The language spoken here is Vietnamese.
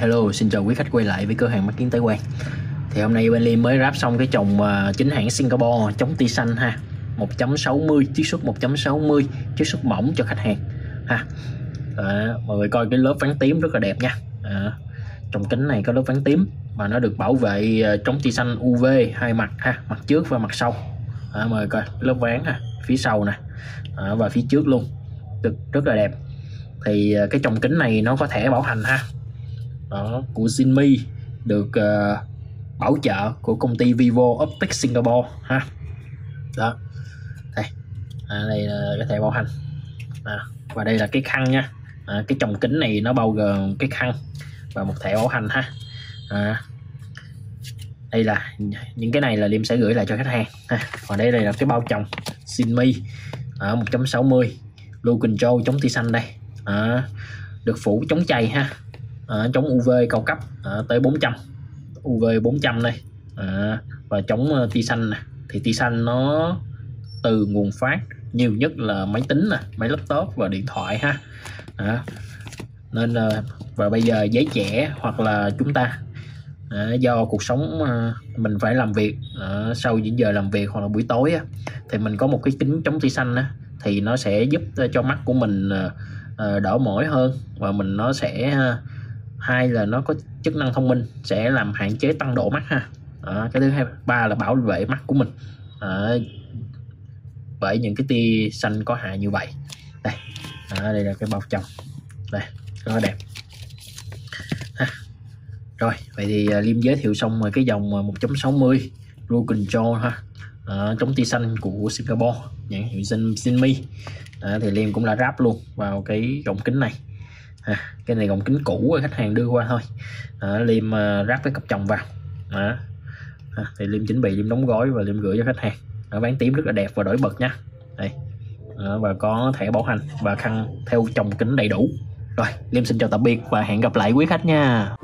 hello, xin chào quý khách quay lại với cửa hàng mắt kiến tới Quan Thì hôm nay bên Liêm mới ráp xong cái chồng à, chính hãng Singapore chống tia xanh ha. 1.60, chiết xuất 1.60, chiết xuất mỏng cho khách hàng ha. À, Mọi người coi cái lớp ván tím rất là đẹp nha. À, Trong kính này có lớp ván tím mà nó được bảo vệ à, chống tia xanh UV hai mặt ha, mặt trước và mặt sau. À, Mời coi lớp ván ha, phía sau nè. À, Và phía trước luôn được rất là đẹp. Thì à, cái chồng kính này nó có thẻ bảo hành ha đó, của Zinmi được uh, bảo trợ của công ty Vivo Optics Singapore ha. Đó. Đây à, đây là cái thẻ bảo hành. À, và đây là cái khăn nha. À, cái chồng kính này nó bao gồm cái khăn và một thẻ bảo hành ha. À, đây là những cái này là Liêm sẽ gửi lại cho khách hàng ha. còn đây, đây là cái bao chồng Zinmi ở 1.60 lưu control chống tia xanh đây. À, được phủ chống chày ha à, chống UV cao cấp à, tới 400 UV 400 đây. À, và chống uh, tia xanh này thì tia xanh nó từ nguồn phát nhiều nhất là máy tính nè máy laptop và điện thoại ha. À, nên uh, và bây giờ giấy trẻ hoặc là chúng ta à, do cuộc sống à, mình phải làm việc à, sau những giờ làm việc hoặc là buổi tối á, thì mình có một cái kính chống tia xanh á, thì nó sẽ giúp cho mắt của mình à, đỡ mỏi hơn và mình nó sẽ hai là nó có chức năng thông minh sẽ làm hạn chế tăng độ mắt ha. À, cái thứ hai ba là bảo vệ mắt của mình. À, bởi những cái tia xanh có hại như vậy. Đây à, đây là cái bao chồng đây rất là đẹp. Ha. rồi vậy thì uh, liêm giới thiệu xong rồi cái dòng 1.60 Blue Control ha. À, chống tia xanh của Singapore nhãn hiệu Zinmi à, thì liêm cũng đã ráp luôn vào cái gọng kính này à, cái này gọng kính cũ khách hàng đưa qua thôi. À, liêm uh, ráp cái cặp chồng vào. À, à, thì liêm chuẩn bị liêm đóng gói và liêm gửi cho khách hàng. Ở bán tím rất là đẹp và đổi bật nha. Đây. À, và có thẻ bảo hành và khăn theo chồng kính đầy đủ. Rồi liêm xin chào tạm biệt và hẹn gặp lại quý khách nha.